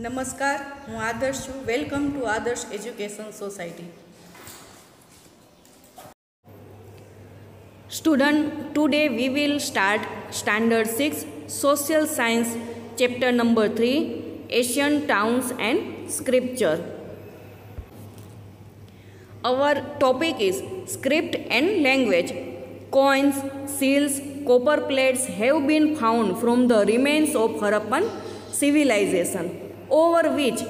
નમસ્કાર હું આદર્શ છું welcome to Adarsh education society student today we will start standard six social science chapter number three Asian towns and scripture Our topic is script and language. Coins, seals, copper plates have been found from the remains of Harappan civilization, over which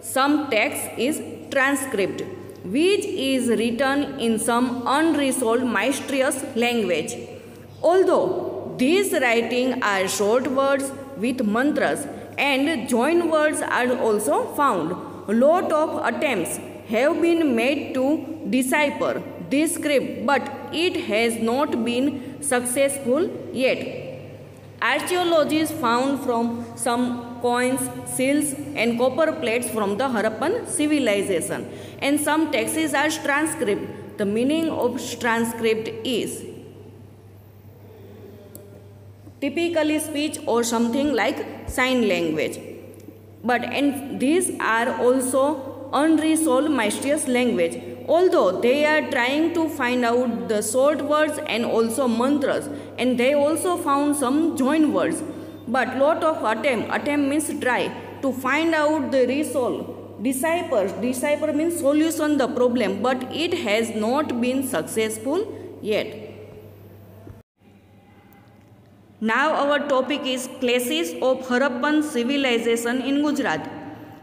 some text is transcript, which is written in some unresolved mysterious language. Although these writings are short words with mantras and joined words are also found, a lot of attempts have been made to decipher this script, but it has not been successful yet. Archaeologists found from some coins, seals, and copper plates from the Harappan civilization, and some texts are transcript. The meaning of transcript is typically speech or something like sign language. But and these are also unresolved mysterious language. Although they are trying to find out the short words and also mantras and they also found some joint words but lot of attempt. Attempt means try. To find out the resolve decipher decipher means solution the problem. But it has not been successful yet. Now our topic is places of Harappan civilization in Gujarat.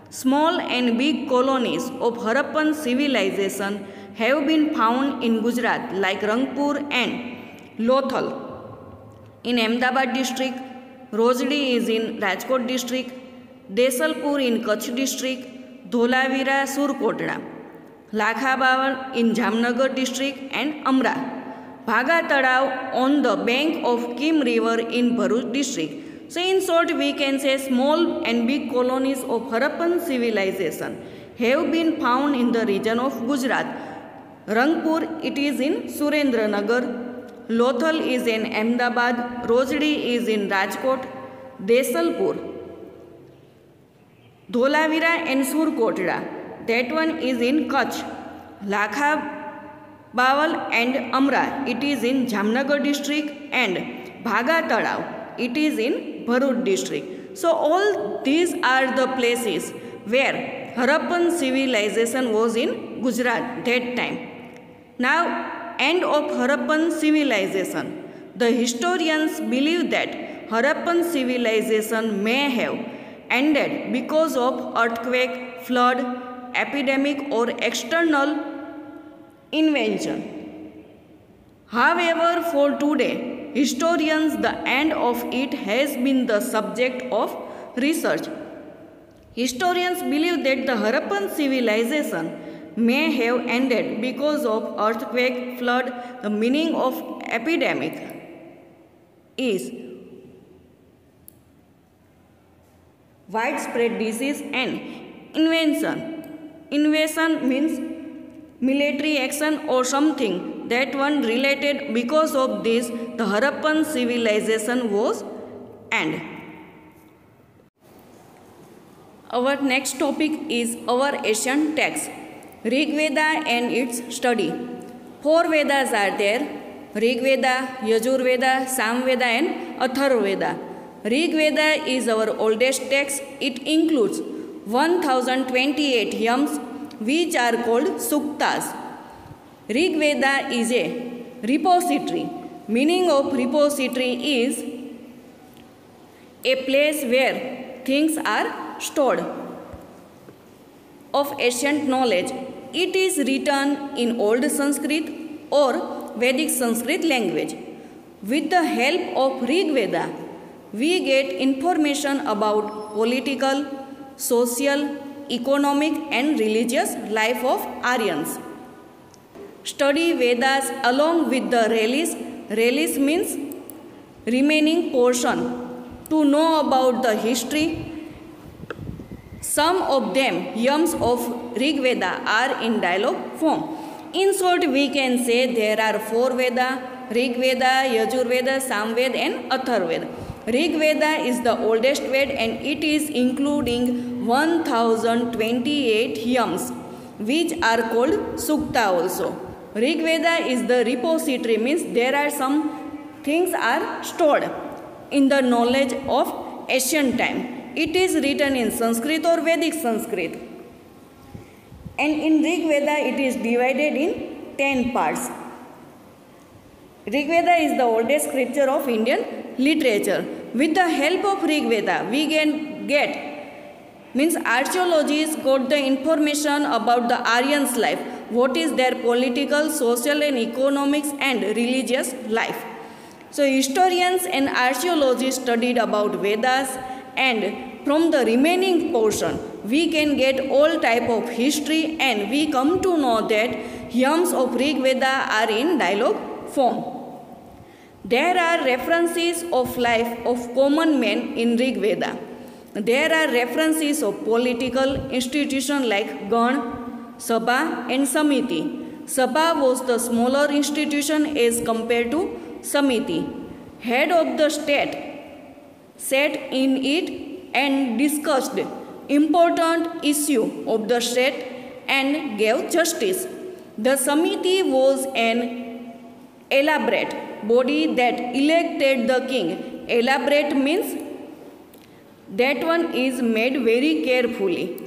Small and big colonies of Harappan civilization have been found in Gujarat like Rangpur and Lothal. In Ahmedabad district, Rojdi is in Rajkot district, Desalpur in Kutch district, Dholavira Surkotda, Lakhabawal in Jamnagar district and Amra. Bhaga Tadav on the bank of Kim River in Bharuch district. So in short we can say small and big colonies of Harappan civilization have been found in the region of Gujarat. Rangpur it is in Surendranagar, Lothal is in Ahmedabad, Rojdi is in Rajkot, Desalpur, Dholavira and Kotada that one is in Kutch Lakha Baval and Amra it is in Jamnagar district and Bhaga Talav it is in Bharuch district so all these are the places where Harappan civilization was in Gujarat that time now end of Harappan civilization. The historians believe that Harappan civilization may have ended because of earthquake, flood, epidemic or external invention. However, for today, historians, the end of it has been the subject of research. Historians believe that the Harappan civilization may have ended because of earthquake, flood. The meaning of epidemic is widespread disease and invasion. Invasion means military action or something that one related because of this the Harappan civilization was end. Our next topic is our Asian text Rig Veda and its study. Four Vedas are there Rig Veda, Yajur Veda, Sam Veda and Atharva Veda. Rig is our oldest text. It includes 1028 hymns which are called suktas. Rig Veda is a repository. Meaning of repository is a place where things are stored of ancient knowledge. It is written in old Sanskrit or Vedic Sanskrit language. With the help of Rig Veda, we get information about political, social, economic and religious life of Aryans. Study Vedas along with the Relis. Relis means remaining portion. To know about the history, some of them, hymns of Rig Veda, are in dialogue form. In short, we can say there are four Veda, Rig Veda, Yajur Veda, Samved and Atharva Veda. Rig Veda is the oldest Ved and it is including 1028 hymns which are called Sukta also. Rig Veda is the repository means there are some things are stored in the knowledge of ancient time. It is written in Sanskrit or Vedic Sanskrit. And in Rig Veda it is divided in 10 parts. Rig Veda is the oldest scripture of Indian literature. With the help of Rig Veda, we can get means archaeologists got the information about the Aryans' life, what is their political, social, and economics and religious life. So historians and archaeologists studied about Vedas and from the remaining portion we can get all type of history and we come to know that hymns of Rig Veda are in dialogue form. There are references of life of common men in Rig Veda. There are references of political institutions like Gan, Sabha and Samiti. Sabha was the smaller institution as compared to Samiti. Head of the state sat in it and discussed important issue of the state and gave justice. The Samiti was an elaborate body that elected the king. Elaborate means that one is made very carefully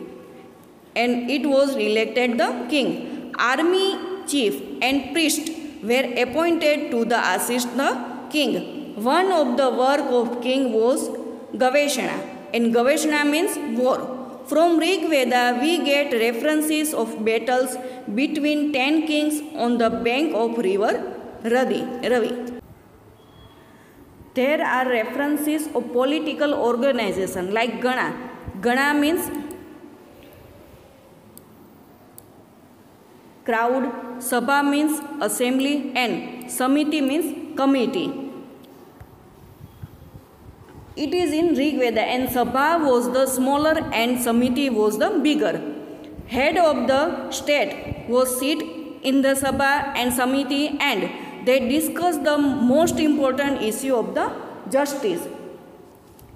and it was elected the king. Army chief and priest were appointed to the assist the king. One of the work of king was Gaveshana and Gaveshana means war. From Rig Veda we get references of battles between ten kings on the bank of river Ravi. Ravi. There are references of political organization like Gana. Gana means crowd, Sabha means assembly and Samiti means committee. It is in Rig Veda and Sabha was the smaller and Samiti was the bigger. Head of the state was sit in the Sabha and Samiti and they discuss the most important issue of the justice.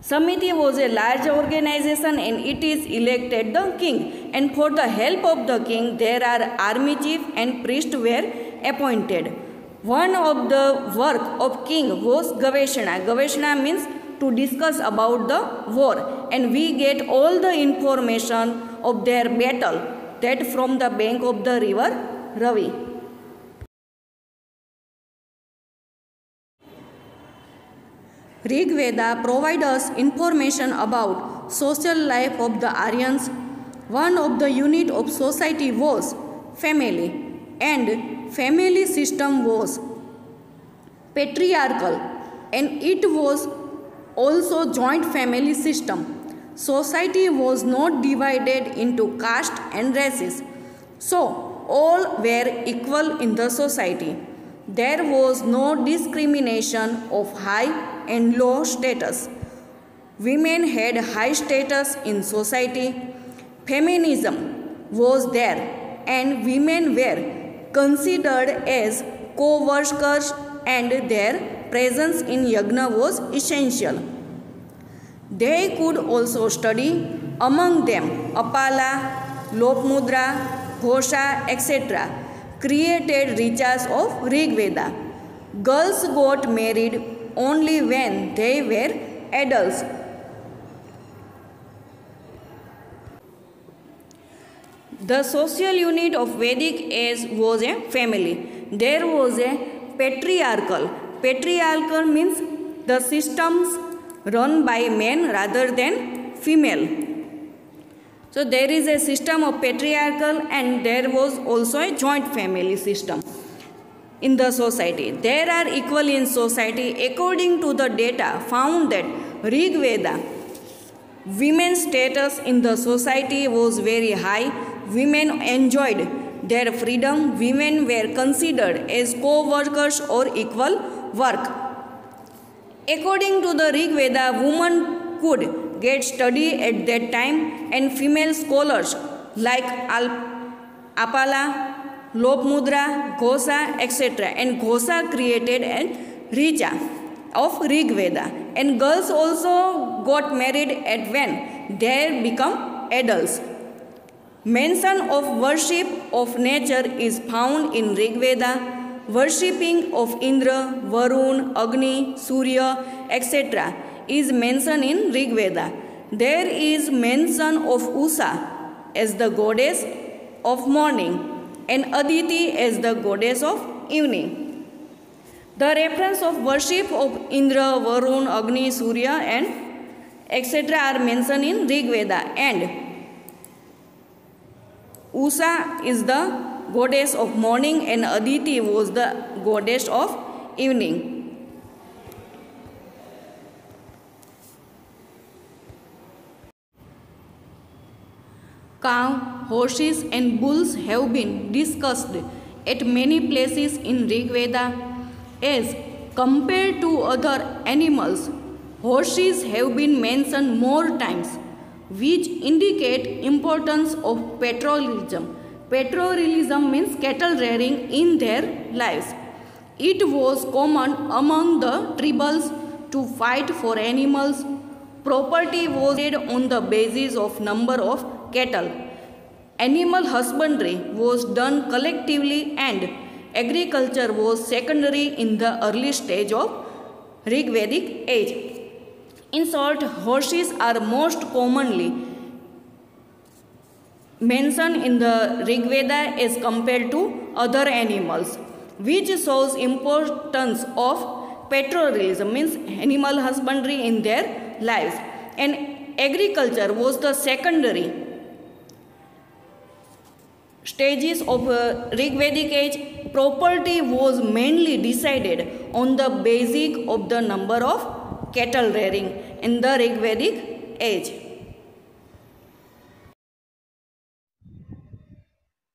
Samiti was a large organization and it is elected the king and for the help of the king there are army chief and priest were appointed. One of the work of king was Gaveshana. Gaveshana means to discuss about the war and we get all the information of their battle that from the bank of the river Ravi. Rig Veda provide us information about social life of the Aryans. One of the unit of society was family and family system was patriarchal and it was also joint family system. Society was not divided into caste and races. So all were equal in the society. There was no discrimination of high and low status. Women had high status in society. Feminism was there and women were considered as co-workers and their presence in yagna was essential. They could also study among them Apala, Lopmudra, Ghosha, etc. created richas of Rig Veda. Girls got married only when they were adults. The social unit of Vedic age was a family. There was a patriarchal. Patriarchal means the systems run by men rather than female. So there is a system of patriarchal and there was also a joint family system in the society. There are equal in society according to the data found that Rig Veda women's status in the society was very high. Women enjoyed their freedom. Women were considered as co-workers or equal work. According to the Rig Veda, women could get study at that time and female scholars like Al- Apala, Lopmudra, Ghosha, etc. And Ghosha created a Rija of Rig Veda and girls also got married at when they become adults. Mention of worship of nature is found in Rig Veda. Worshipping of Indra, Varun, Agni, Surya, etc. is mentioned in Rig Veda. There is mention of Usha as the goddess of morning and Aditi as the goddess of evening. The reference of worship of Indra, Varun, Agni, Surya and etc. are mentioned in Rig Veda and Usha is the goddess of morning and Aditi was the goddess of evening. Cow, horses and bulls have been discussed at many places in Rig Veda as compared to other animals. Horses have been mentioned more times which indicate importance of pastoralism. Pastoralism means cattle rearing in their lives. It was common among the tribals to fight for animals. Property was on the basis of number of cattle. Animal husbandry was done collectively and agriculture was secondary in the early stage of Rigvedic age. In short, horses are most commonly mentioned in the Rig Veda as compared to other animals, which shows importance of pastoralism means animal husbandry in their lives and agriculture was the secondary stages of uh, Rig Vedic age property was mainly decided on the basic of the number of cattle rearing in the Rig Vedic age.